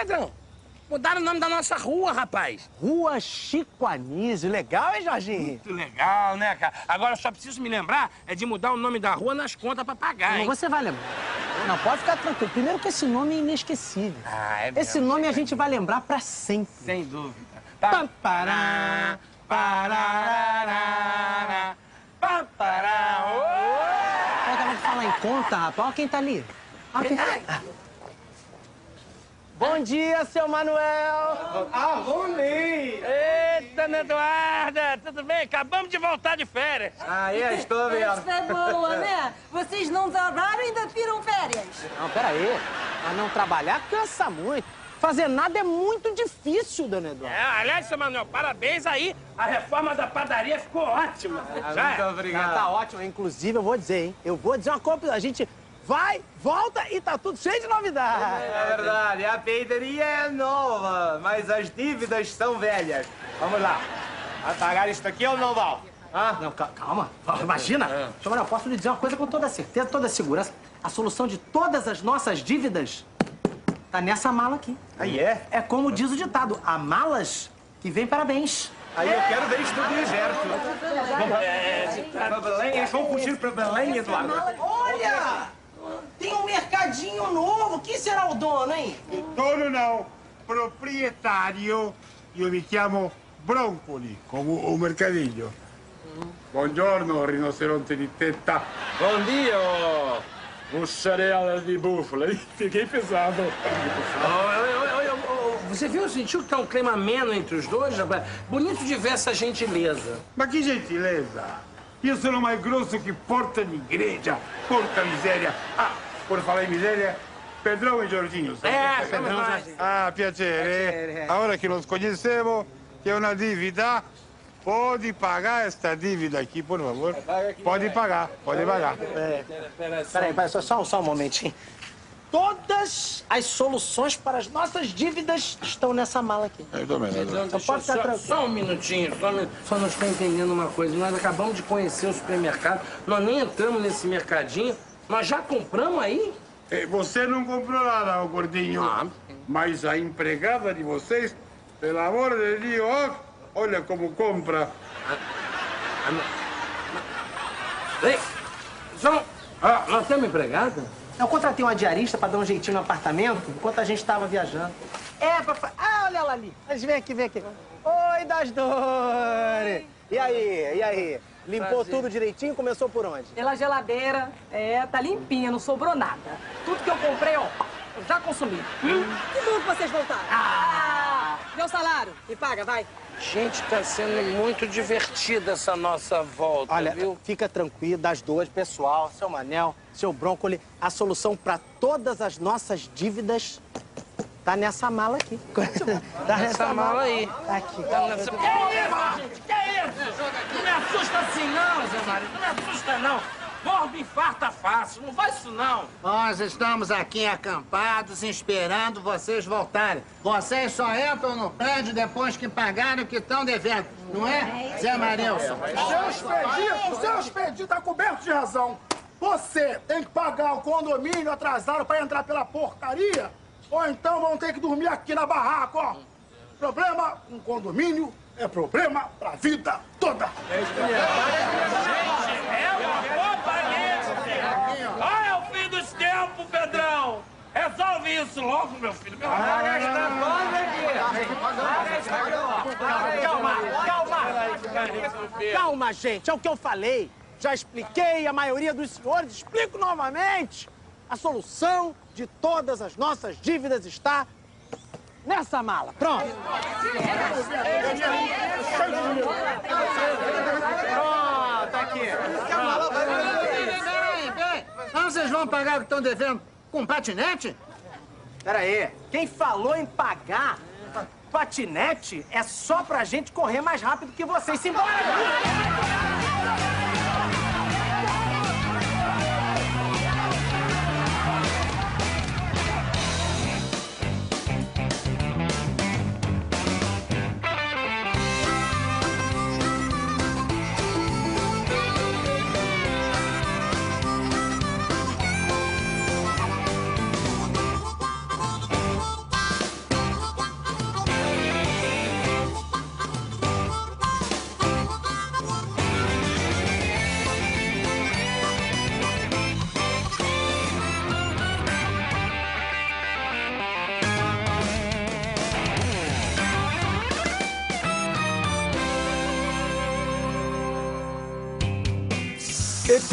Pedrão? Mudaram o nome da nossa rua, rapaz. Rua Chico Anísio. Legal, hein, Jorginho? Muito legal, né, cara? Agora eu só preciso me lembrar é de mudar o nome da rua nas contas pra pagar, hein? Você vai lembrar. Não, pode ficar tranquilo. Primeiro que esse nome é inesquecível. Ah, é Esse mesmo. nome a gente vai lembrar pra sempre. Sem dúvida. Pam, pará, parará, pam, pará. Eu acabei de falar em conta, rapaz. Olha quem tá ali. Olha quem tá ali. Bom dia, seu Manuel. Arrumei! Eita, Ana Eduarda, tudo bem? Acabamos de voltar de férias. Aí, estou Essa é boa, né? Vocês não trabalham e ainda tiram férias. Não, peraí. Mas não trabalhar cansa muito. Fazer nada é muito difícil, dona Eduarda. É, aliás, seu Manuel, parabéns aí. A reforma da padaria ficou ótima. Já é? obrigado. Tá ótimo. Inclusive, eu vou dizer, hein? Eu vou dizer uma coisa. A gente vai, volta e tá tudo cheio de novidades. É verdade, a peidaria é nova, mas as dívidas são velhas. Vamos lá. Vai pagar isto aqui ou não, Val? Ah, não, ca- calma. Imagina. Seu Manuel, posso lhe dizer uma coisa com toda certeza, toda segurança. A solução de todas as nossas dívidas tá nessa mala aqui. Aí é? É como diz o ditado, há malas que vem parabéns. Aí eu quero ver isso tudo deserto. Pra Belém, eles vão fugir pra Belém, Eduardo. Olha! Um mercadinho novo. Quem será o dono, hein? Dono não, proprietario. Io mi chiamo Broncoli, come un mercadillo. Buongiorno, rinoceronte di tetta. Bom dia. Mussarela de búfala. Fiquei pesado. Você viu, sentiu que tá um clima ameno entre os dois, rapaz? Bonito de ver essa gentileza. Ma che gentilezza! Io sono mais grosso che porta di igreja. Porca miseria. Ah, por falar em miséria, Pedrão e Jorginho. É, Pedrão, Jorginho. Ah, piacere. Agora que nos conhecemos, que é uma dívida, pode pagar esta dívida aqui, por favor? Pode pagar, pode pagar. Peraí, peraí, só, só, só um momentinho. Todas as soluções para as nossas dívidas estão nessa mala aqui. Eu também, né? Então, pode eu- ficar só, tranquilo. só um minutinho, só, um só não estou entendendo uma coisa. Nós acabamos de conhecer o supermercado, nós nem entramos nesse mercadinho, nós já compramos aí? Você não comprou nada, ô gordinho. Ah. Mas a empregada de vocês, pelo amor de Deus, ó, olha como compra. Ei, só, ah, nós temos empregada? Eu contratei uma diarista para dar um jeitinho no apartamento enquanto a gente estava viajando. É, fa- Ah, olha ela ali. Mas vem aqui, vem aqui. Oi, das dores. E aí, e aí? Limpou Prazer. tudo direitinho? Começou por onde? Pela geladeira, é, tá limpinha, não sobrou nada. Tudo que eu comprei, ó, eu já consumi. Hum? Que bom que vocês voltaram. Ah! Meu salário, me paga, vai. Gente, tá sendo muito divertida essa nossa volta, Olha, viu? fica tranquilo, das dores, pessoal, seu Manel, seu Brócoli, a solução para todas as nossas dívidas tá nessa mala aqui. tá Essa mala aí. Tá aqui. Tá nessa- Que isso, gente? Que isso? Não me assusta assim não, Zé Mário. Não me assusta não. Gordo infarta fácil, não faz isso não. Nós estamos aqui acampados esperando vocês voltarem. Vocês só entram no prédio depois que pagaram o que estão devendo, não é, Zé Marilson? Seu Expedito, seu Expedito tá coberto de razão. Você tem que pagar o condomínio atrasado para entrar pela portaria, ou então vão ter que dormir aqui na barraca, ó. Problema com condomínio é problema pra vida toda. É uma companhia. Olha o fim dos tempos, Pedrão. Resolve isso logo, meu filho. Meu Calma, calma. Calma, gente, é o que eu falei. Já expliquei a maioria dos senhores, explico novamente. A solução de todas as nossas dívidas está nessa mala. Pronto. Pronto, aqui. Peraí, peraí. Então vocês vão pagar o que estão devendo com patinete? Pera aí, quem falou em pagar patinete é só pra gente correr mais rápido que vocês. Simbora!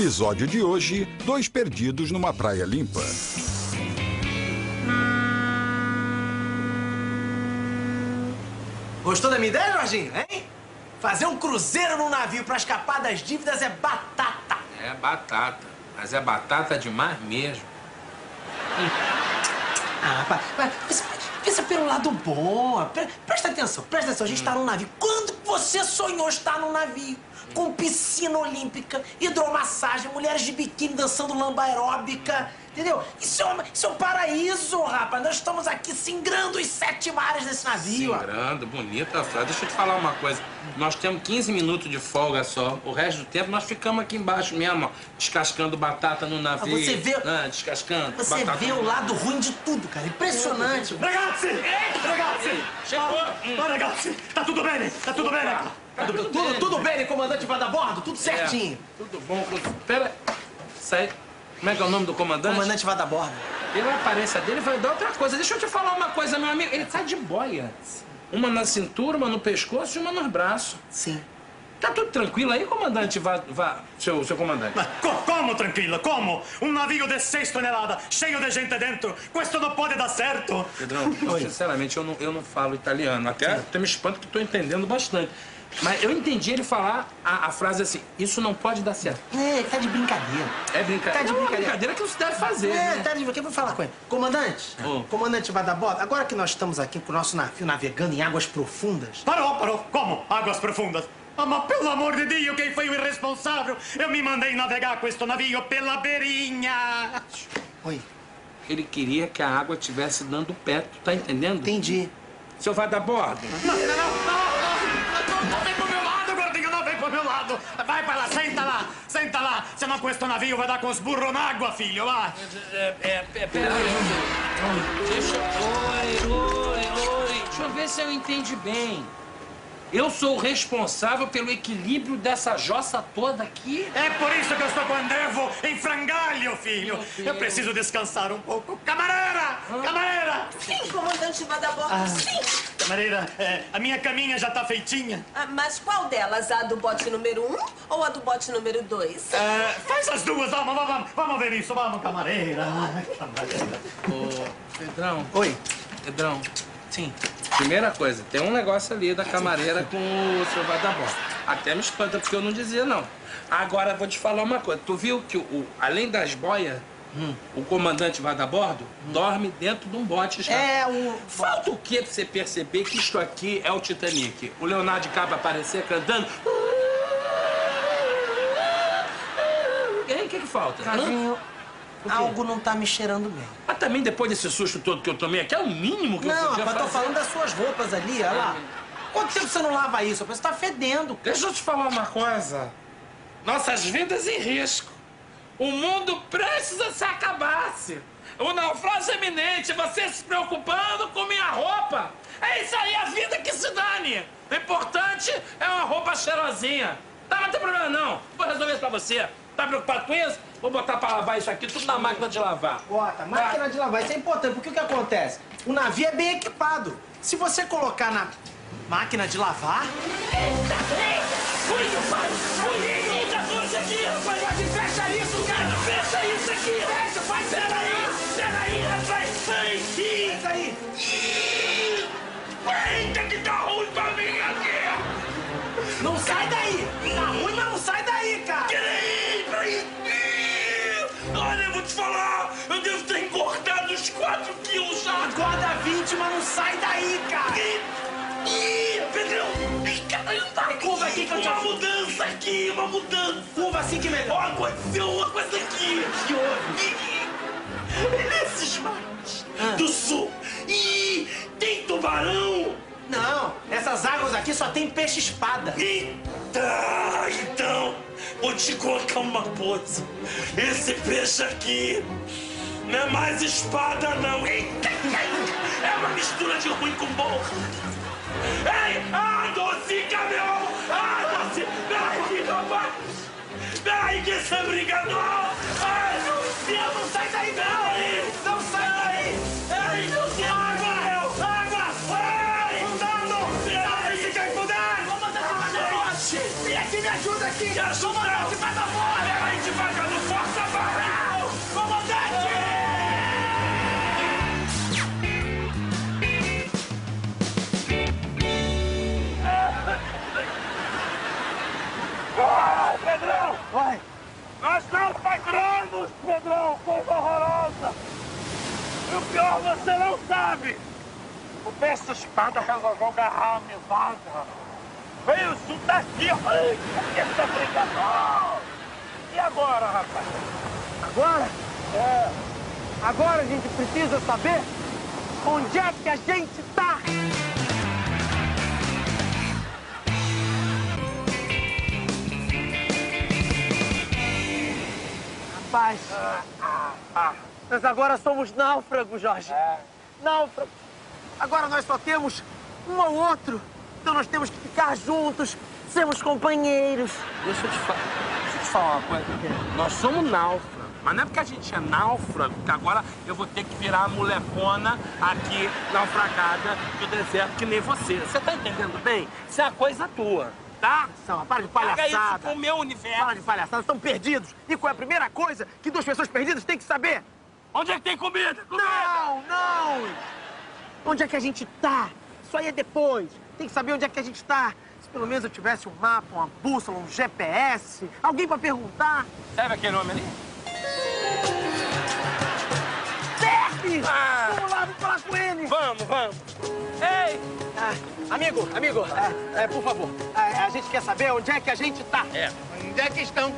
Episódio de hoje: Dois perdidos numa praia limpa. Gostou da minha ideia, Jorginho? Hein? Fazer um cruzeiro num navio pra escapar das dívidas é batata. É batata. Mas é batata demais mesmo. Ah, pá, pá, pensa, pensa pelo lado bom. Pre- Presta atenção, presta atenção. A gente tá num navio. Quando você sonhou estar num navio? Com piscina olímpica, hidromassagem, mulheres de biquíni dançando lamba aeróbica. Entendeu? Isso é, uma- isso é um paraíso, rapaz. Nós estamos aqui singrando os sete mares desse navio. Singrando, bonita a frase. Deixa eu te falar uma coisa. Nós temos 15 minutos de folga só. O resto do tempo nós ficamos aqui embaixo mesmo, ó, descascando batata no navio. Ah, você vê- Ah, descascando. Você batata vê no- o lado ruim de tudo, cara. Impressionante. Ragazzi! Ragazzi! Chegou. Oh, ragazzi, tá tudo bem? Tá tudo bem? Tá tudo, tudo, tudo bem, comandante vai dar bordo? Tudo certinho. É, tudo bom. Pera. Sai. Como é que é o nome do comandante? Comandante vai dar bordo. Pela aparência dele, vai dar outra coisa. Deixa eu te falar uma coisa, meu amigo. Ele tá de boia. Uma na cintura, uma no pescoço e uma nos braços. Sim. Tá tudo tranquilo aí, comandante? Vá, vá, seu, seu comandante. Ma co- como tranquillo? Como? Un navio de 6 tonelate, cheio de gente dentro. Questo non può dar certo. Pedrão, sinceramente, eu não, eu não falo italiano. Até, até me espanto que tô entendendo bastante. Mas eu entendi ele falar a, a frase assim, isso não pode dar certo. É, tá de brincadeira. É brincadeira. Tá de É brincadeira. brincadeira que não se deve fazer. É, né? tá de brincadeira. Vou falar com ele. Comandante, Ô. comandante bordo. Agora que nós estamos aqui com o nosso navio navegando em águas profundas, Parou, parou. Como? Águas profundas. Ah, ma pelo amor de Dio, quem foi o irresponsável? Eu me mandei navegar questo navio pela beirinha. Oi. Ele queria que a água estivesse dando pé, tu tá entendendo? entendi. O senhor vai dar bordo? Não, não, não, lado. Vai pra lá, senta lá, senta lá. Senão questo navio vai dar com os burros na água, filho, vai. É, é, é, pera aí. Deixa, oi, oi, oi. Deixa eu ver se eu entendi bem. Eu sou o responsável pelo equilíbrio dessa jossa toda aqui? É por isso que eu estou com o nervo em frangalho, filho. Eu preciso descansar um pouco. Camareira! Camareira! Sim, comandante Vadabordo, Ah. sim. Camareira, é, a minha caminha já tá feitinha. Ah, mas qual delas? A do bote número um ou a do bote número dois? É, faz as duas, vamos, vamos, vamos, vamos ver isso, vamos, camareira. Camareira. Ô, Pedrão. Oi. Pedrão. Sim. Primeira coisa, tem um negócio ali da camareira com o seu Vadabordo. Até me espanta, porque eu não dizia, não. Agora, vou te falar uma coisa. Tu viu que, o, além das boias, o comandante Vadabordo dorme dentro de um bote já. É, o... Falta o quê pra você perceber que isto aqui é o Titanic? O Leonardo DiCaprio aparecer cantando... E aí, o que que falta? Hã? Carlinho, algo não tá me cheirando bem. Mas também depois desse susto todo que eu tomei aqui, é o mínimo que eu Não, podia rapaz, tô fazer. falando das suas roupas ali, olha lá. Quanto tempo você não lava isso? Você tá fedendo. Deixa eu te falar uma coisa. Nossas vidas em risco. O mundo precisa se acabar-se. O naufrágio é iminente, você se preocupando com minha roupa. É isso aí, a vida que se dane. O importante é uma roupa cheirosinha. Tá, não tem problema não. Vou resolver isso pra você. Tá preocupado com isso? Vou botar pra lavar isso aqui tudo na máquina de lavar. Bota, máquina de lavar, isso é importante, porque o que acontece? O navio é bem equipado. Se você colocar na máquina de lavar, Ui, pai! Ui, muita coisa aqui, rapaz! Fecha, pai! Peraí! Peraí, rapaz! Ai, Fecha aí! Eita, que tá ruim pra mim aqui! não sai daí! Tá ruim, mas não sai daí, cara! Peraí, peraí! Olha, eu vou te falar! Eu devo ter engordado uns 4 quilos já! Engorda 20, mas não sai daí, cara! Ih, Pedrão! Ih, tá Curva aqui que eu te Uma mudança aqui, uma mudança! Curva assim que melhor. Ó, aconteceu uma coisa aqui! Que houve? Esses mares Ah. do sul! Ih, tem tubarão! Não, essas águas aqui só tem peixe-espada. Eita! Então, vou te contar uma coisa. Esse peixe aqui não é mais espada, não. Eita! É uma mistura de ruim com bom. Ei! Ah, docica, meu! Ah, docica! Peraí, rapaz! Peraí, que essa briga não! Ai, meu não sai daí, não! Não sai daí! Ai, meu Deus! Água! Água! Ai! Peraí, se quer puder! Vamos dar uma Vem aqui, me ajuda aqui! Me ajuda! Vamos dar uma Peraí, Vai, Pedrão! Vai! Nós não pagamos, Pedrão, coisa horrorosa! E o pior você não sabe! O peça espada resolveu agarrar a minha vaga! Veio junto aqui, ai, essa brincadeira! E agora, rapaz? Agora? É. Agora a gente precisa saber onde é que a gente tá! Rapaz, nós agora somos náufragos, Jorge. Náufragos. Agora nós só temos um ao outro. Então nós temos que ficar juntos, sermos companheiros. Deixa eu te falar. Deixa eu te falar uma coisa. Nós somos náufragos. Mas não é porque a gente é náufrago que agora eu vou ter que virar a molecona aqui, naufragada do deserto, que nem você. Você tá entendendo bem? Isso é uma coisa tua, tá? Não, para de palhaçada. isso pro meu universo. Para de palhaçada, estão perdidos. E qual é a primeira coisa que duas pessoas perdidas têm que saber? Onde é que tem comida? Comida! Não, não! Onde é que a gente tá? Isso aí é depois. Tem que saber onde é que a gente tá. Se pelo menos eu tivesse um mapa, uma bússola, um GPS, alguém pra perguntar. Serve aquele homem ali? Serve! Ah. Vamos lá, vamos falar com ele. Vamos, vamos. Ei! Ah, amigo, amigo, é, é, por favor, é, a gente quer saber onde é que a gente tá. É. Onde é que estão?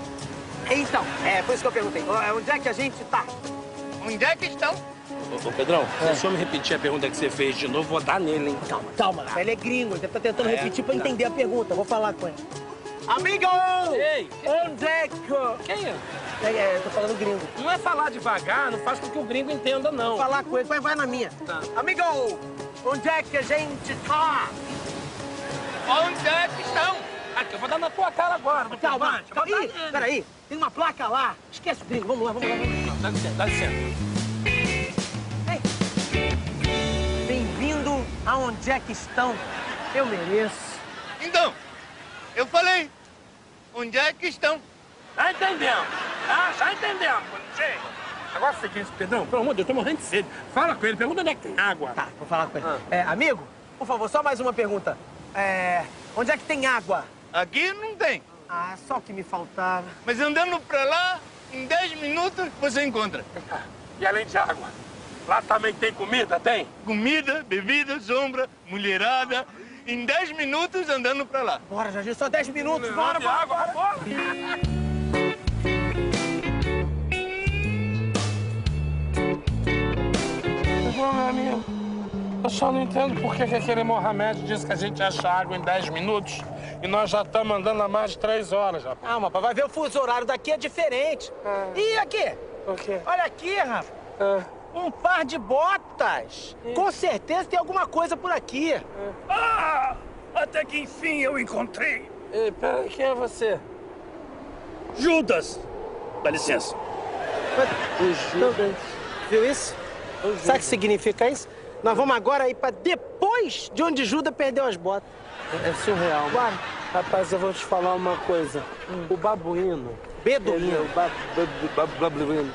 Então, é por isso que eu perguntei. É, Onde é que a gente tá? Onde é que estão? Ô, ô, Pedrão, se o senhor me repetir a pergunta que você fez de novo, vou dar nele, hein? Calma, calma. Ele é gringo, ele tá tentando É? repetir pra entender a pergunta. Vou falar com ele. Amigo! Ei! Onde é que... Quem é? É, é, eu tô falando gringo. Não é falar devagar, não faz com que o gringo entenda, não. Vou falar com ele, vai, vai na minha. Tá. Amigo, onde é que a gente tá? Onde é que estão? Aqui, eu vou dar na tua cara agora. Calma, calma. nele. peraí, tem uma placa lá. Esquece o gringo, vamos lá, vamos lá. Vamos lá. Não, Dá licença, dá licença. Bem-vindo aonde é que estão. Eu mereço. Então, eu falei. Onde é que estão? Tá entendendo? Ah, já entendemos, bonitinho. Agora é o seguinte, Pedrão, pelo amor de Deus, eu tô morrendo de sede. Fala com ele, pergunta onde é que tem água. Tá, vou falar com ele. É, amigo, por favor, só mais uma pergunta. É, onde é que tem água? Aqui não tem. Ah, só o que me faltava. Mas andando pra lá, em 10 minutos você encontra. E além de água, lá também tem comida, tem? Comida, bebida, sombra, mulherada. Em 10 minutos andando pra lá. Bora, Jorginho, só 10 minutos. Bora, bora, água, bora. Bom, meu amigo, eu só não entendo por que, que aquele Mohamed disse que a gente acha água em 10 minutos e nós já estamos andando há mais de 3 horas, rapaz. Calma, rapaz, vai ver o fuso horário daqui é diferente. E aqui? O quê? Olha aqui, Rafa. Um par de botas. Com certeza tem alguma coisa por aqui. Ah! Até que enfim eu encontrei. Ei, peraí, quem é você? Judas! Dá licença. O Judas. Viu isso? Sabe o que significa isso? Nós vamos agora ir pra depois de onde Judas perdeu as botas. É surreal. Bora. Rapaz, eu vou te falar uma coisa. O babuíno. Beduíno. é babuíno.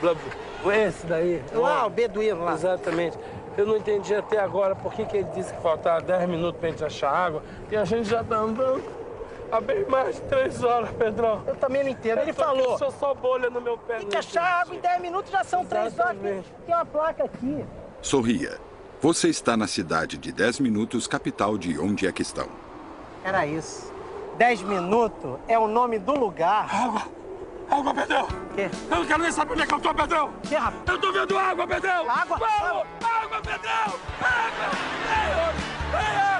Babu- Esse daí. Lá, o beduíno lá. Exatamente. Eu não entendi até agora por que, que ele disse que faltava 10 minutos pra gente achar água e a gente já tá andando há bem mais de 3 horas, Pedrão. Eu também não entendo. Ele Eu tô falou. aqui, Sou só bolha no meu pé. Tem que achar água em 10 minutos, já são 3 horas. Exatamente. Tem uma placa aqui. Sorria. Você está na cidade de 10 minutos, capital de onde é que estão. Era isso. 10 minutos é o nome do lugar. Água! Água, Pedrão! Quê? Eu não quero nem saber onde é que eu tô, Pedrão! Que, rapaz? Eu tô vendo água, Pedrão! Água? Vamos! Água, Pedrão! Água! Vem água! Água!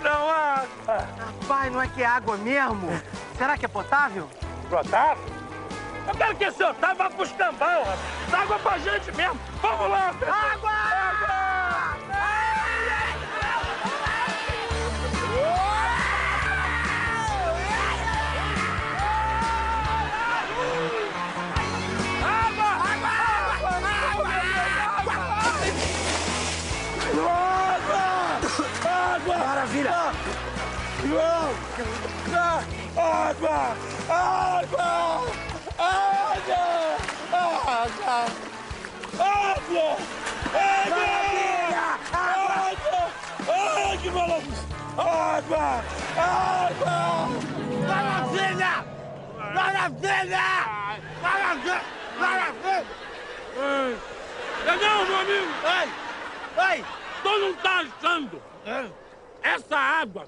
Pedrão! Água! Rapaz, não é que é água mesmo? Será que é potável? Otávio? Eu quero que esse Otávio vá pro escambau, rapaz! Água pra gente mesmo! Vamos lá! Água! Água! Água! Água! Água! Água! Água! Água! Água! Ai, que maravilha! Água! Água! Maravilha! Maravilha! Maravilha! Maravilha! Não, meu amigo! Ei! Ei! Tu não tá achando essa água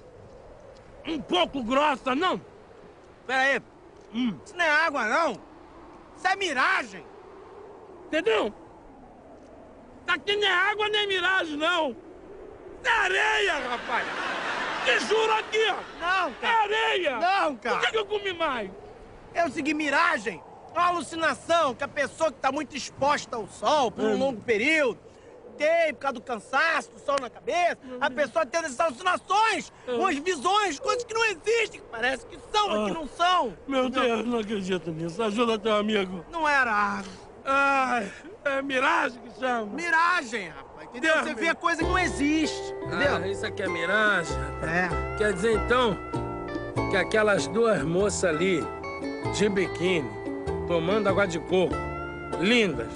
um pouco grossa, não? Pera aí. Isso não é água, não. Isso é miragem. Entendeu? Isso aqui não é água nem miragem, não. Isso é areia, rapaz. Te juro aqui, ó. Não, É cara. areia. Não, cara. Por que, que eu comi mais? Eu segui miragem. É uma alucinação que a pessoa que está muito exposta ao sol por um longo período, tem por causa do cansaço, do sol na cabeça, a pessoa tem essas alucinações, umas visões, coisas que não existem, que parece que são, mas que não são. Meu Entendeu? Deus, não acredito nisso. Ajuda teu amigo. Não era água. Ai, é miragem que chama. Miragem, rapaz. Entendeu? Você vê coisa que não existe. Entendeu? Ah, isso aqui é miragem? É. Quer dizer, então, que aquelas duas moças ali, de biquíni, tomando água de coco, lindas,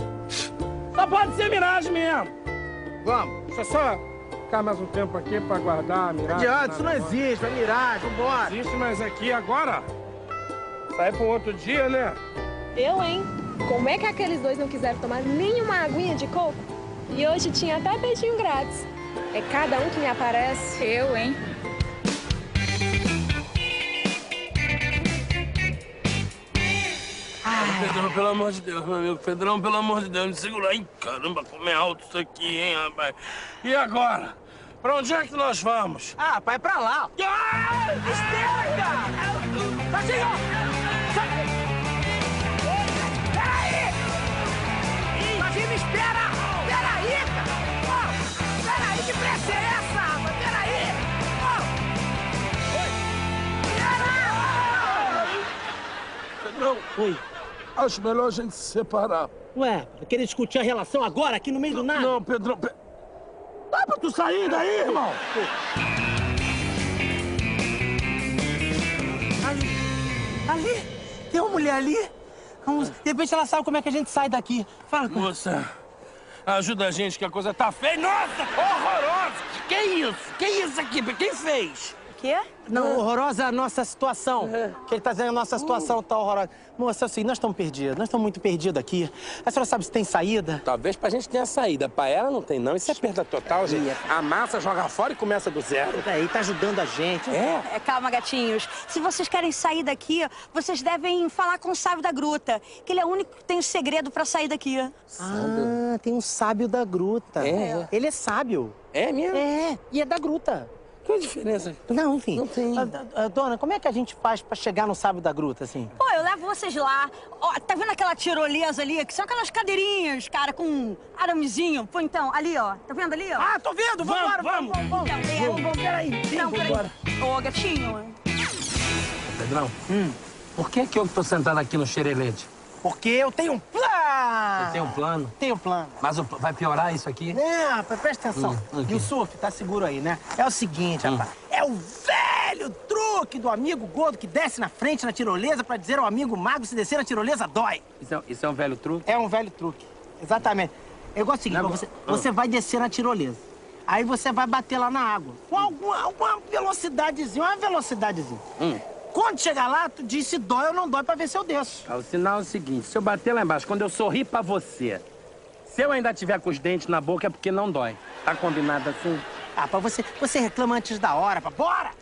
só pode ser miragem mesmo. Vamos. Deixa eu só ficar mais um tempo aqui pra guardar a miragem. adianta, isso não existe, é miragem, vambora. Existe, mas aqui agora, sai pra um outro dia, né? Eu, hein? Como é que aqueles dois não quiseram tomar nenhuma aguinha de coco? E hoje tinha até beijinho grátis. É cada um que me aparece. Eu, hein? Pedrão, pelo amor de Deus, meu amigo. Pedrão, pelo amor de Deus, me segura aí. Caramba, como é alto isso aqui, hein, rapaz? E agora? Pra onde é que nós vamos? Ah, pai, é pra lá. Ah! Espera! Tadinho! Peraí! Tadinho, me espera! Peraí, cara! Ó, peraí, que pressa é essa, rapaz? Peraí! Pedrão, oi. Acho melhor a gente se separar. Ué, querer discutir a relação agora, aqui no meio do nada? Não, Pedrão. Pe... Dá pra tu sair daí, irmão? Ali, ali, tem uma mulher ali. Vamos, de repente ela sabe como é que a gente sai daqui. Fala com Moça, ajuda a gente que a coisa tá feia. Nossa, horrorosa! Que isso? Que isso aqui? Quem fez? Quê? Não, horrorosa a nossa situação. Que ele tá dizendo a nossa situação tá horrorosa. Moça, assim, nós estamos perdidos. Nós estamos muito perdidos aqui. A senhora sabe se tem saída? Talvez pra gente tenha saída. Pra ela não tem, não. Isso é perda total, gente. Amassa, joga fora e começa do zero. Aí tá ajudando a gente. É? É, calma, gatinhos. Se vocês querem sair daqui, vocês devem falar com o sábio da gruta, que ele é o único que tem o segredo pra sair daqui. Ah, tem um sábio da gruta. É. Ele é sábio. É mesmo? É, e é da gruta. Qual a diferença? Não, enfim. Não tem. Ah, ah, dona, como é que a gente faz pra chegar no sábio da gruta, assim? Pô, eu levo vocês lá. Ó, tá vendo aquela tirolesa ali? Que são aquelas cadeirinhas, cara, com aramezinho. Pô, então, ali, ó. Tá vendo ali, ó? Ah, tô vendo! Vambora, Vamos, vamos, vamos! Então, é- Vamos, vamos, peraí. Não, peraí. vambora. Ô, gatinho. Pedrão, por que que eu tô sentado aqui no xerelete? Porque eu tenho um plano! Você tem um plano? Tenho um plano. Mas o- vai piorar isso aqui? Não, rapaz, presta atenção. Hum. E surf, tá seguro aí, né? É o seguinte, rapaz. É o velho truque do amigo gordo que desce na frente na tirolesa pra dizer ao amigo magro se descer na tirolesa dói. Isso é, isso é um velho truque? É um velho truque. Exatamente. É igual o seguinte, Não, você, ah. você vai descer na tirolesa. Aí você vai bater lá na água. Com alguma, alguma velocidadezinha, uma velocidadezinha. Hum. Quando chegar lá, tu diz se dói ou não dói pra ver se eu desço. Ah, O sinal é o seguinte, se eu bater lá embaixo, quando eu sorrir pra você, se eu ainda tiver com os dentes na boca é porque não dói. Tá combinado assim? Ah, pra você, você reclama antes da hora, pá. Bora!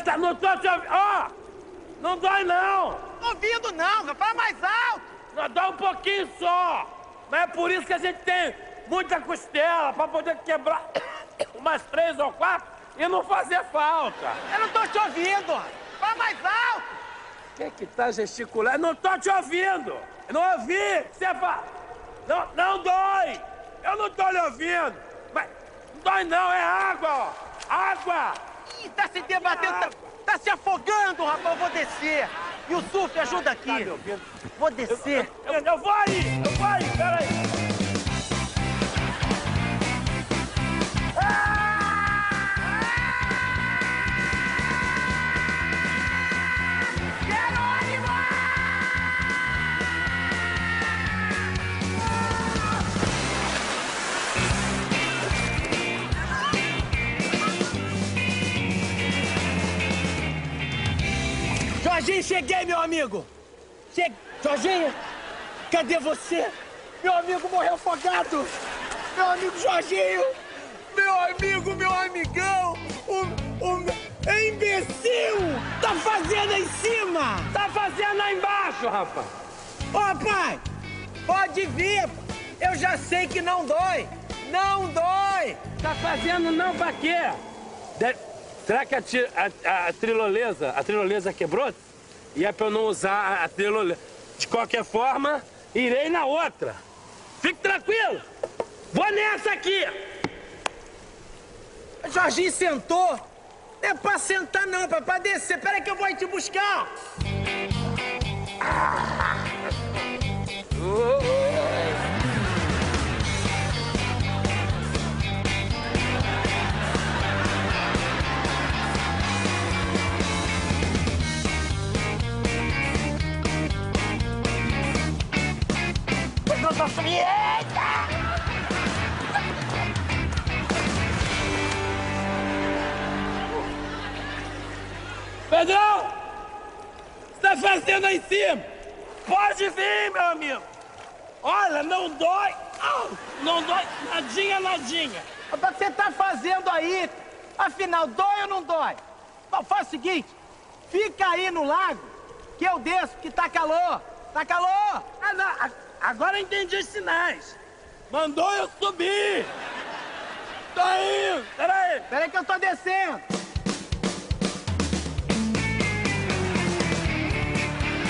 Tá... Não tô te ouvindo... Ó! não dói, não! Ouvindo não, rapaz, mais alto! Não, dói um pouquinho só! Mas é por isso que a gente tem muita costela, pra poder quebrar umas três ou quatro e não fazer falta. Eu não tô te ouvindo! Fala mais alto! Quem é que tá gesticulando? Não tô te ouvindo! Eu não ouvi! Você fala... Não, não dói! Eu não tô lhe ouvindo! Mas não dói não, é água, ó! Água! Ih, tá se debatendo, tá, tá se afogando, rapaz. Eu vou descer. E o surf ajuda aqui. Vou descer. Eu, eu vou aí, eu vou aí, peraí. Cheguei, meu amigo. Che... Jorginho, cadê você? Meu amigo morreu afogado. Meu amigo Jorginho. Meu amigo, meu amigão. O, o é imbecil. Tá fazendo em cima. Tá fazendo aí embaixo, rapaz. Ô, pai, pode vir. Eu já sei que não dói. Não dói. Tá fazendo não pra quê? De- Será que a, ti- a- a trilolesa, a trilolesa quebrou? E é pra eu não usar a, a trilolesa. De qualquer forma, irei na outra. Fique tranquilo. Vou nessa aqui. Jorginho sentou. Não é pra sentar, não, é pra descer. Peraí que eu vou te buscar. Seguinte, fica aí no lago, que eu desço, que tá calor. Tá calor? Ah, não, agora entendi os sinais. Mandou eu subir. Tô indo. Peraí. Peraí que eu tô descendo.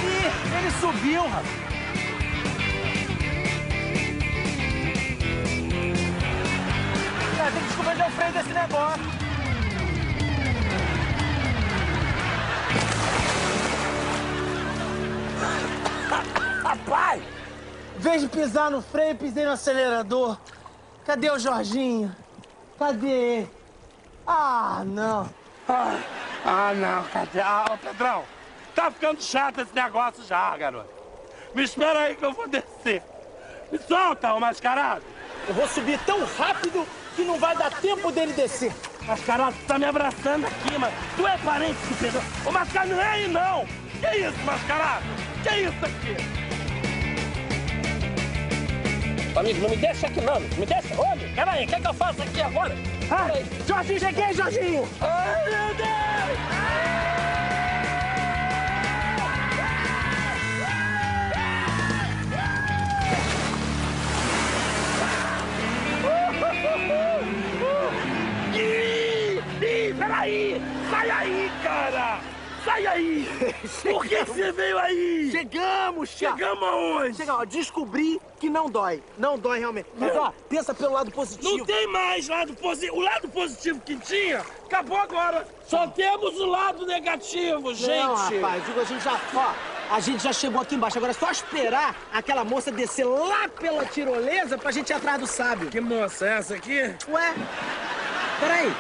Ih, ele subiu, rapaz. Tem que descobrir o freio desse negócio. Vez de pisar no freio, pisei no acelerador. Cadê o Jorginho? Cadê? Ah, não. Ah, ah, não, cadê? Ah, ô, Pedrão, tá ficando chato esse negócio já, garoto. Me espera aí que eu vou descer. Me solta, ô mascarado. Eu vou subir tão rápido que não vai dar tempo dele descer. Mascarado, tu tá me abraçando aqui, mano. Tu é parente do Pedrão. Ô, mascarado, não é aí, não. Que isso, mascarado? Que isso aqui? Amigo, não me deixa aqui, não. Me deixa. Ô, pera aí, o que, é que eu faço aqui agora? Ah, Jorginho, cheguei, Jorginho! Ai, meu Deus! Ih, peraí! Sai aí, cara! Sai aí! Por que você veio aí? Chegamos, Thiago. Chegamos aonde? Chegamos, ó, descobri que não dói. Não dói realmente. Mas, ó, pensa pelo lado positivo. Não tem mais lado positivo. O lado positivo que tinha, acabou agora. Só temos o lado negativo, gente. Não, rapaz, digo, a gente já, ó, a gente já chegou aqui embaixo. Agora é só esperar aquela moça descer lá pela tirolesa pra gente ir atrás do sábio. Que moça é essa aqui? Ué, peraí.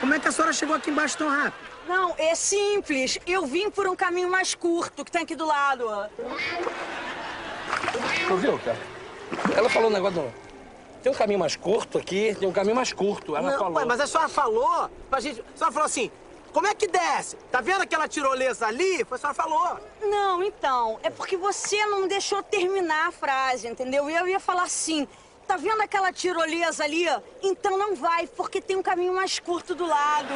Como é que a senhora chegou aqui embaixo tão rápido? Não, é simples. Eu vim por um caminho mais curto que tem aqui do lado. Tu viu, cara? Ela falou um negócio do... Tem um caminho mais curto aqui, tem um caminho mais curto. Ela não, falou. ué, mas a senhora falou pra gente. A senhora falou assim: como é que desce? Tá vendo aquela tirolesa ali? Foi a senhora falou. Não, então, é porque você não deixou terminar a frase, entendeu? E eu ia falar assim, tá vendo aquela tirolesa ali? Então não vai, porque tem um caminho mais curto do lado.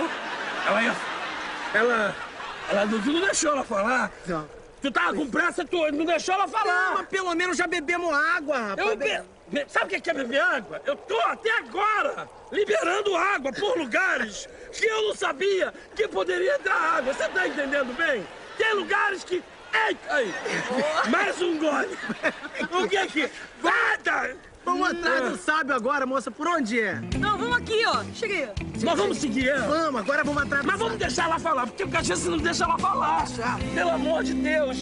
Ela ia... Ela... Ela não, não deixou ela falar. Não. Tu tava com pressa, tu não deixou ela falar. Não, mas pelo menos já bebemos água, rapaz. Eu be... be- Sabe o que é beber água? Eu tô até agora liberando água por lugares que eu não sabia que poderia entrar água. Você tá entendendo bem? Tem lugares que... Ei, aí. Mais um gole. O que é que... Guarda! Vamos atrás do sábio agora, moça. Por onde é? Não, vamos aqui, ó. Cheguei. Nós vamos seguir ela? Vamos, agora vamos atrás do Mas vamos deixar ela falar, porque o cachorro não deixa ela falar. Pelo amor de Deus.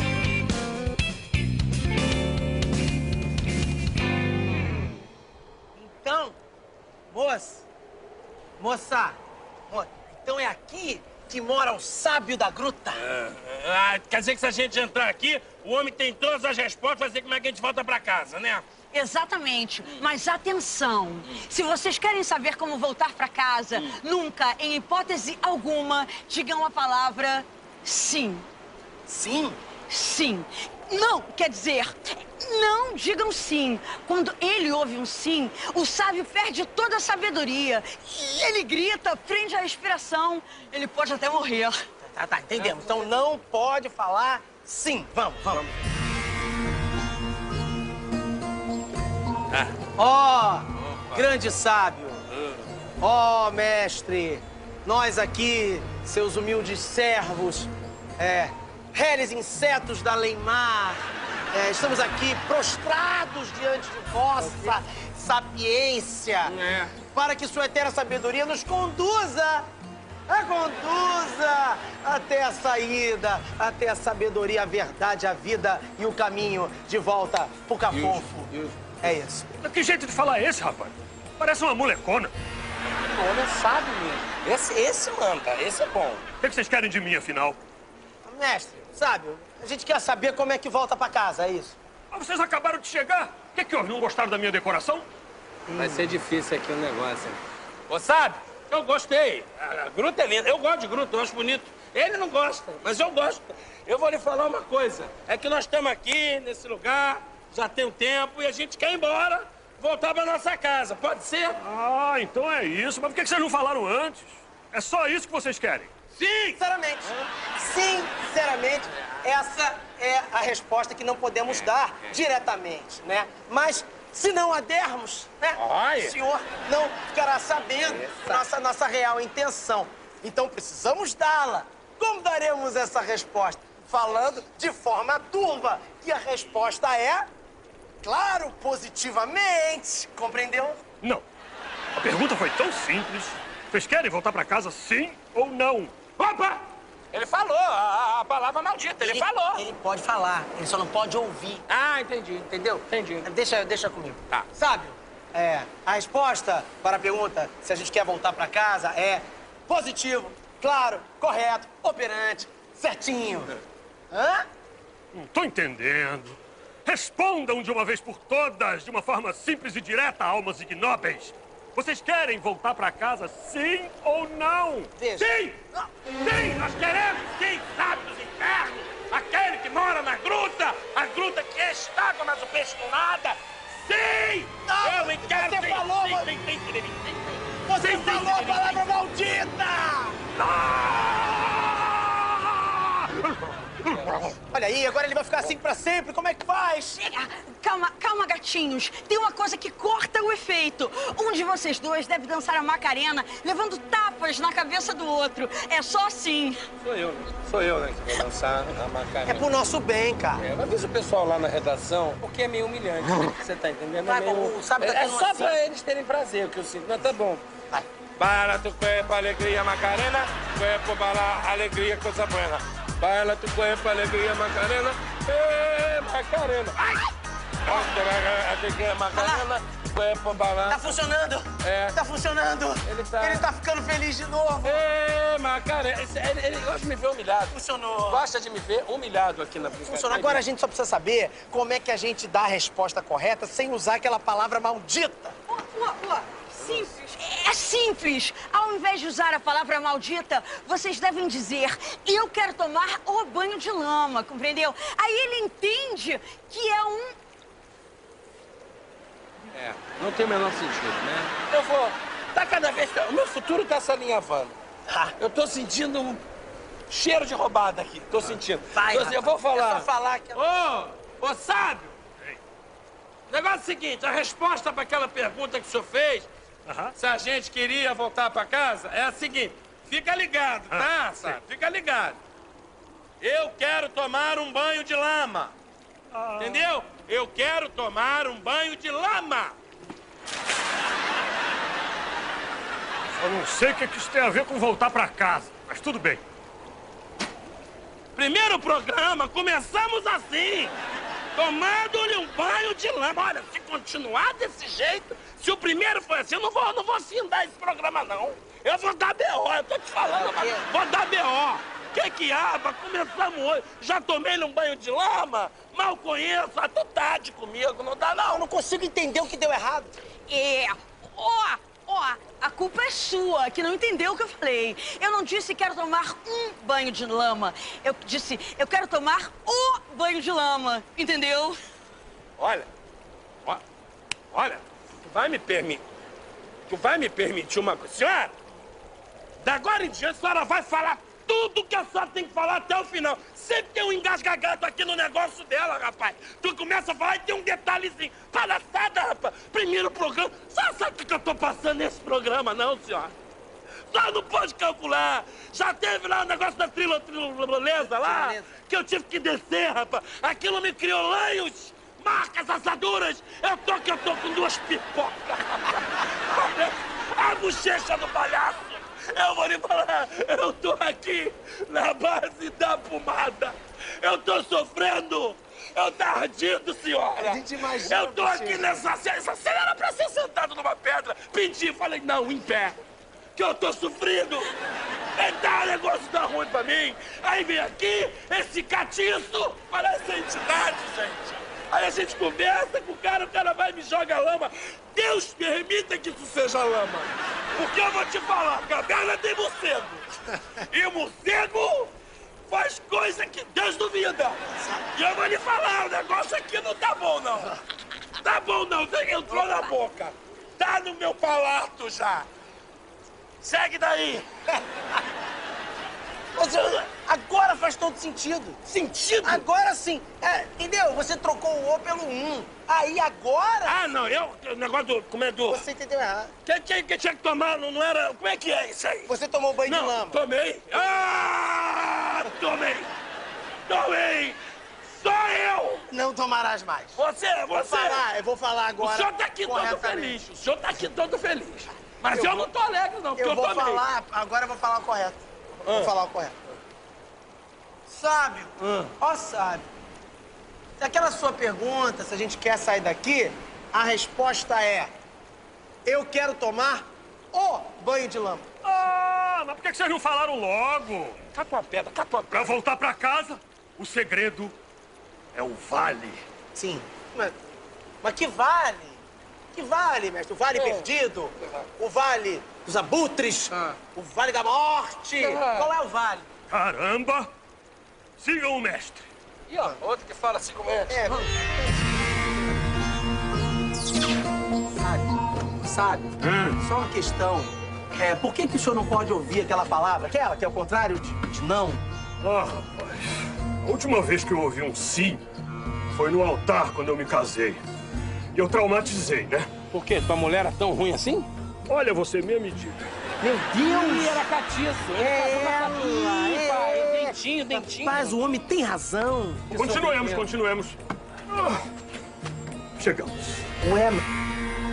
Então, moça, moça, mo- então é aqui que mora o sábio da gruta. Ah, quer dizer que se a gente entrar aqui, o homem tem todas as respostas, vai dizer como é que a gente volta pra casa, né? Exatamente. Mas atenção. Se vocês querem saber como voltar pra casa, nunca, em hipótese alguma, digam a palavra sim. Sim? Sim. Não, quer dizer, não digam sim. Quando ele ouve um sim, o sábio perde toda a sabedoria. E ele grita, prende a respiração. Ele pode até morrer. Tá, tá, entendemos. Então não pode falar sim. Vamos, vamos. Ó, grande sábio. Ó, mestre. Nós aqui, seus humildes servos, é, réis insetos da Leimar, é, estamos aqui prostrados diante de vossa sapiência, para que sua eterna sabedoria nos conduza a conduza até a saída, até a sabedoria, a verdade, a vida e o caminho de volta pro cafofo. É isso. Que jeito de falar é esse, rapaz? Parece uma molecona. O homem sabe mesmo. Esse, esse manda, esse é bom. O que que vocês querem de mim, afinal? Mestre, sabe, a gente quer saber como é que volta pra casa, é isso? Mas vocês acabaram de chegar. O que, que houve? Não gostaram da minha decoração? Vai ser difícil aqui o negócio. hein? Ô, sabe, eu gostei. A gruta é linda. Eu gosto de gruta, eu acho bonito. Ele não gosta, mas eu gosto. Eu vou lhe falar uma coisa. É que nós estamos aqui, nesse lugar, já tem um tempo, e a gente quer ir embora, voltar pra nossa casa. Pode ser? Ah, então é isso. Mas por que vocês não falaram antes? É só isso que vocês querem? Sim! Sinceramente, sinceramente, essa é a resposta que não podemos dar diretamente, né? Mas se não a dermos, né? Olha. O senhor não ficará sabendo nossa, nossa real intenção. Então precisamos dá-la. Como daremos essa resposta? Falando de forma turva. E a resposta é, claro, positivamente. Compreendeu? Não. A pergunta foi tão simples. Vocês querem voltar pra casa sim ou não? Opa! Ele falou a, a palavra maldita, ele, falou. Ele pode falar, ele só não pode ouvir. Ah, entendi. Entendeu? Entendi. Deixa, deixa comigo. Tá. Sábio, é, a resposta para a pergunta se a gente quer voltar para casa é positivo, claro, correto, operante, certinho. Hã? Não tô entendendo. Respondam de uma vez por todas, de uma forma simples e direta, almas ignóbeis. Vocês querem voltar pra casa sim ou não? Veja. Sim! Sim, nós queremos, sim, sábio dos infernos. Aquele que mora na gruta, a gruta que é estágua, mas o peixe não nada. Sim! Não, Eu quero você sim, falou, sim, sim, sim, sim, sim, sim. Você Sim, falou sim, a palavra maldita! Olha aí, agora ele vai ficar assim pra sempre, como é que faz? Chega! Calma, calma, gatinhos. Tem uma coisa que corta o efeito. Um de vocês dois deve dançar a Macarena levando tapas na cabeça do outro. É só assim. Sou eu, sou eu, né, que vou dançar na Macarena. É pro nosso bem, cara. É, eu aviso o pessoal lá na redação, porque é meio humilhante. Você tá entendendo? Vai, é meio... Sabe, tá é, é só uma pra eles terem prazer, o que eu sinto. Mas tá bom. Para tu cuerpo, alegria, Macarena. Cuerpo para alegria, coisa buena. Para tu cuerpo, alegria, Macarena. Eh, Macarena. Ai! Alegria, Macarena. Cuerpo para... Tá funcionando! É. Tá funcionando! Ele tá- Ele tá ficando feliz de novo! Eh, Macarena. Ele, ele gosta de me ver humilhado. Funcionou! Gosta de me ver humilhado aqui na brincadeira. Funciona. Agora a gente só precisa saber como é que a gente dá a resposta correta sem usar aquela palavra maldita. Ó, ó, ó, Simples. É simples. Ao invés de usar a palavra maldita, vocês devem dizer: Eu quero tomar o banho de lama, compreendeu? Aí ele entende que é um. É, não tem o menor sentido, né? Eu vou. Tá cada vez. O meu futuro tá se alinhavando. Eu tô sentindo um cheiro de roubada aqui. Tô sentindo. Vai, Tô- eu vou falar. É só falar que- Ô, ô, sábio! O negócio é o seguinte: a resposta para aquela pergunta que o senhor fez, se a gente queria voltar para casa, é a seguinte: fica ligado, tá, sábio? Fica ligado. Eu quero. tomar um banho de lama. Entendeu? Eu quero tomar um banho de lama. Eu não sei o que que isso tem a ver com voltar pra casa, mas tudo bem. Primeiro programa, começamos assim. Tomando-lhe um banho de lama. Olha, se continuar desse jeito, se o primeiro foi assim, eu não vou, não vou findar esse programa, não. Eu vou dar B.O., eu tô te falando, mas vou dar B.O. Que que aba? Começamos hoje. Já tomei-lhe um banho de lama? Mal conheço, ah, tu tá de comigo, não dá não. Eu não consigo entender o que deu errado. É. Ó, ó, a culpa é sua, que não entendeu o que eu falei. Eu não disse quero tomar um banho de lama. Eu disse eu quero tomar o banho de lama, entendeu? Olha, ó, olha, tu vai me permitir, tu vai me permitir uma coisa. Senhora, da agora em diante a senhora vai falar tudo que a senhora tem que falar até o final. Sempre tem um engasgagato aqui no negócio dela, rapaz. Tu começa a falar e tem um detalhezinho. Palhaçada, rapaz. Primeiro programa. Só sabe o que eu tô passando nesse programa, não, senhora? Só não pode calcular. Já teve lá o negócio da trilo, triloleza lá, que eu tive que descer, rapaz. Aquilo me criou lanhos, marcas, assaduras. Eu tô que eu tô com duas pipocas. A bochecha do palhaço. Eu vou lhe falar, eu tô aqui na base da pomada. Eu tô sofrendo. Eu tô ardido, senhora. A gente imagina Eu tô aqui nessa cena. Essa cena era pra ser sentado numa pedra. Pedi, falei, não, em pé. Que eu tô sofrendo. Então o negócio tá ruim pra mim. Aí vem aqui, esse catiço. Parece a entidade, gente. Aí a gente conversa com o cara, o cara vai e me joga lama. Deus permita que isso seja lama. Porque eu vou te falar, caverna tem morcego. E morcego faz coisa que Deus duvida. E eu vou lhe falar, o negócio aqui não tá bom, não. Tá bom, não. Entrou na boca. Tá no meu palato já. Segue daí. Você, agora faz todo sentido. Sentido? Agora sim. É, entendeu? Você trocou o O pelo um. Aí agora. Ah, não, eu. O negócio do. Como é. Você entendeu errado. Que, que, que tinha que tomar, não, não era. Como é que é isso aí? Você tomou banho não, de lama. Tomei. Ah! Tomei! Tomei! Só eu! Não tomarás mais. Você, Vou você! falar, eu vou falar agora. O senhor tá aqui todo feliz. O senhor tá aqui todo feliz. Mas eu, Eu não tô alegre, não, porque eu, Eu vou tomei. falar, agora eu vou falar o Ah. Vou falar o correto. Sábio, ó sábio, aquela sua pergunta, se a gente quer sair daqui, a resposta é: eu quero tomar o banho de lama. Ah, mas por que vocês não falaram logo? Cata uma pedra, cata uma Pra voltar pra casa, o segredo é o vale. Sim, mas, mas que vale? Que vale, mestre? O vale É. perdido? O vale dos abutres? Ah. O vale da morte? Qual é o vale? Caramba! Sigam o mestre. E ó, outro que fala assim como é. É, vamos. Sabe, sabe, só uma questão. É, por que, que o senhor não pode ouvir aquela palavra, aquela que é o contrário de, de não? Ah, rapaz. A última vez que eu ouvi um sim foi no altar quando eu me casei. E eu traumatizei, né? Por quê? Tua mulher era tão ruim assim? Olha, você mesmo me diga. Meu Deus! Ih, era catiço. É ela, Ih, pai, é. dentinho, dentinho. Mas o homem tem razão. Continuemos, continuemos. Ah, chegamos. Ué,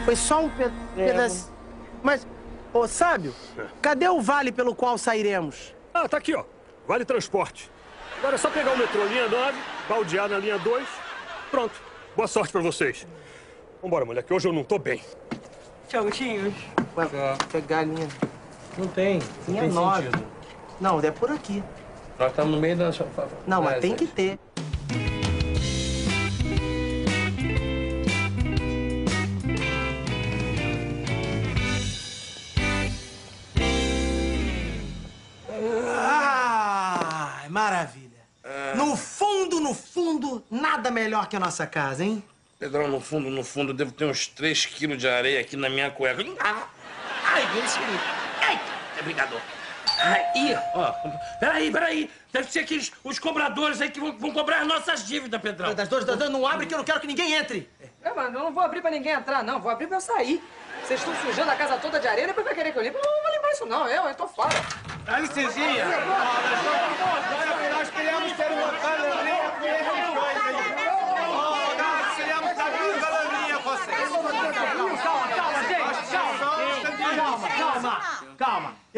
foi só um pe pedaço. Mas, ô, sábio, cadê o vale pelo qual sairemos? Ah, tá aqui, ó. Vale transporte. Agora é só pegar o metrô linha 9, baldear na linha 2. Pronto. Boa sorte pra vocês. Vambora, mulher, que hoje eu não tô bem. Tchauzinhos. Ué, pegar a linha. Não tem. Não Linha tem 9. sentido. Não, é por aqui. Nós estamos no meio da... Não, mas Ah, tem gente. que ter. Ah, maravilha. No fundo, no fundo, nada melhor que a nossa casa, hein? Pedrão, no fundo, no fundo, eu devo ter uns 3 quilos de areia aqui na minha cueca. Ah, ai, esse... Ai, é brigador. Aí, ó, peraí, peraí. Deve ser aqueles os cobradores aí que vão, vão cobrar as nossas dívidas, Pedrão. Das duas, das duas, não abre que eu não quero que ninguém entre. É, mano, eu não vou abrir pra ninguém entrar, não. Vou abrir pra eu sair. Vocês estão sujando a casa toda de areia, depois vai querer que eu limpe. Eu não vou limpar isso, não. Eu, eu tô fora. Dá licencinha. Nós queremos ter uma casa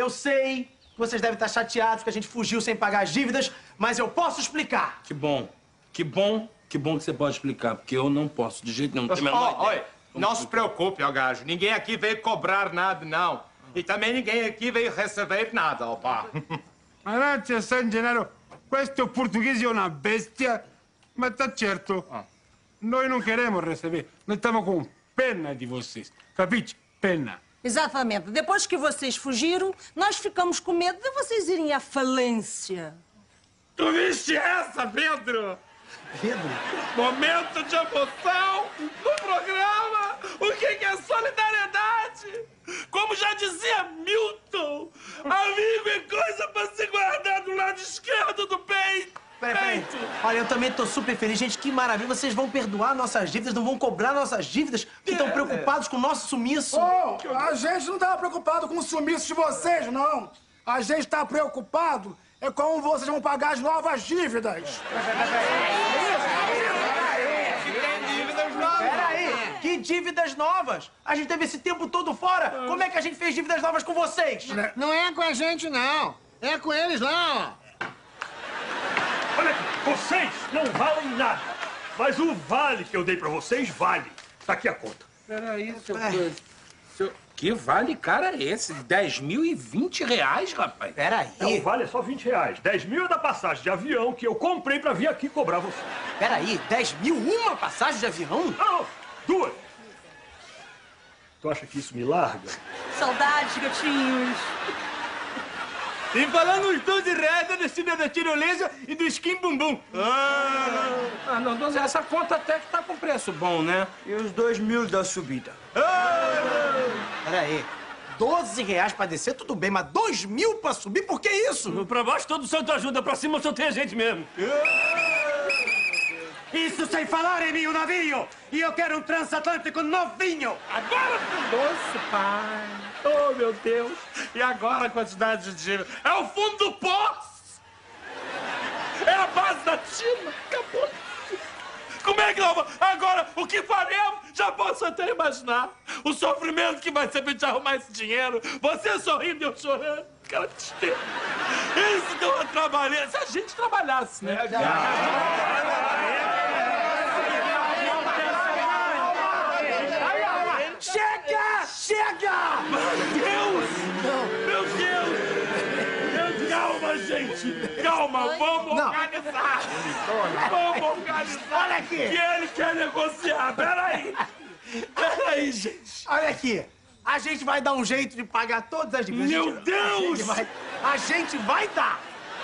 Eu sei que vocês devem estar chateados que a gente fugiu sem pagar as dívidas, mas eu posso explicar. Que bom. Que bom, que bom que você pode explicar, porque eu não posso de jeito nenhum. Não Ó, ideia. olha, não se preocupe, ó gajo. Ninguém aqui veio cobrar nada, não. E também ninguém aqui veio receber nada, opa. Grazie San Gennaro, questo portoghese è una bestia, ma tá certo. Noi non queremos receber, noi stiamo com pena di vocês, capisce? Pena. Exatamente. Depois que vocês fugiram, nós ficamos com medo de vocês irem à falência. Tu viste essa, Pedro? Pedro? Momento de emoção no programa. O que que é solidariedade? Como já dizia Milton, amigo é coisa pra se guardar do lado esquerdo do peito. Peraí, peraí. Olha, eu também tô super feliz. Gente, que maravilha. Vocês vão perdoar nossas dívidas, não vão cobrar nossas dívidas, que estão preocupados com o nosso sumiço. Ô, a gente não tava preocupado com o sumiço de vocês, não. A gente tá preocupado é como vocês vão pagar as novas dívidas. Peraí, que dívidas novas? A gente teve esse tempo todo fora. Como é que a gente fez dívidas novas com vocês? Não é com a gente, não. É com eles lá, ó. Olha aqui, vocês não valem nada. Mas o vale que eu dei pra vocês vale. Tá aqui a conta. Peraí, seu... seu... Que vale, cara, é esse? 10 mil e 20 reais, rapaz? Peraí. É, o vale é só 20 reais. 10 mil é da passagem de avião que eu comprei pra vir aqui cobrar você. Peraí, 10 mil uma passagem de avião? Não, duas. Tu acha que isso me larga? Saudades, gatinhos. E falando os 12 reais da descida da tirolesa e do skin bumbum. Ah, não, Donzé, essa conta até que tá com preço bom, né? E os dois mil da subida? Peraí. 12 reais pra descer, tudo bem, mas 2 mil pra subir? Por que isso? Pra baixo todo santo ajuda, pra cima só tem gente mesmo. Isso sem falar em meu navio! E eu quero um transatlântico novinho! Agora doce, pai. Oh, meu Deus. E agora a quantidade de dinheiro? É o fundo do poço. É a base da Tina. Acabou. Como é que nós vamos? Agora, o que faremos? Já posso até imaginar. O sofrimento que vai ser pra gente arrumar esse dinheiro. Você sorrindo e eu chorando. Cara, tristeza. Eles estão trabalhando. Se a gente trabalhasse, né? Chega! Deus! Meu Deus! Calma, gente! Calma, vamos Não. organizar! Vamos organizar! Olha aqui. Que ele quer negociar! Peraí! Peraí, gente! Olha aqui. A gente vai dar um jeito de pagar todas as dívidas. Meu gente- Deus! A gente vai, a gente vai dar!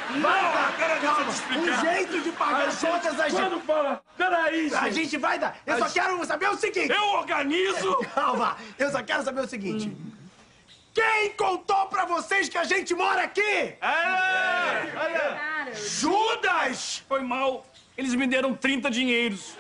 Vai Não, dar! Calma. Um jeito de pagar A gente- todas as Quando dívidas. fala... Peraí, gente! A gente vai dar. Eu A só gente- quero saber o seguinte. Eu organizo! Calma. Eu só quero saber o seguinte. Quem contou pra vocês que a gente mora aqui? É! Judas! Foi mal. Eles me deram 30 dinheiros.